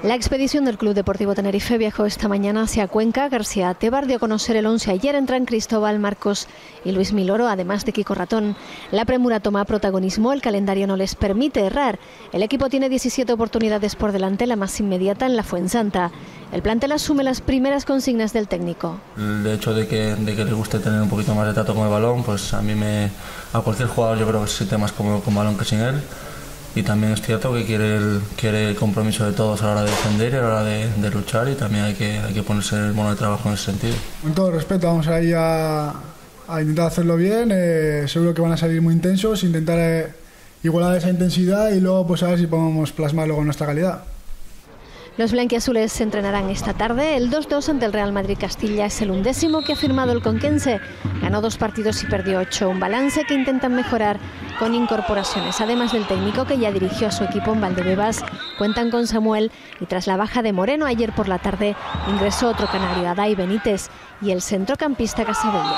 La expedición del Club Deportivo Tenerife viajó esta mañana hacia Cuenca. García Tebar dio a conocer el 11. Ayer entran Cristóbal Marcos y Luis Miloro, además de Kiko Ratón. La premura toma protagonismo, el calendario no les permite errar. El equipo tiene 17 oportunidades por delante, la más inmediata en la Fuensanta. El plantel asume las primeras consignas del técnico. El hecho de que, de que le guste tener un poquito más de trato con el balón, pues a mí me. a cualquier jugador yo creo que se siente más cómodo con balón que sin él y también es cierto que quiere el, quiere el compromiso de todos a la hora de defender y a la hora de, de luchar y también hay que, hay que ponerse el mono de trabajo en ese sentido. Con todo respeto, vamos a ir a, a intentar hacerlo bien, eh, seguro que van a salir muy intensos, intentar eh, igualar esa intensidad y luego pues a ver si podemos plasmarlo con nuestra calidad. Los blanquiazules se entrenarán esta tarde. El 2-2 ante el Real Madrid Castilla es el undécimo que ha firmado el conquense. Ganó dos partidos y perdió ocho. Un balance que intentan mejorar con incorporaciones. Además del técnico que ya dirigió a su equipo en Valdebebas, cuentan con Samuel y tras la baja de Moreno ayer por la tarde ingresó otro canario, Adai Benítez, y el centrocampista Casabello.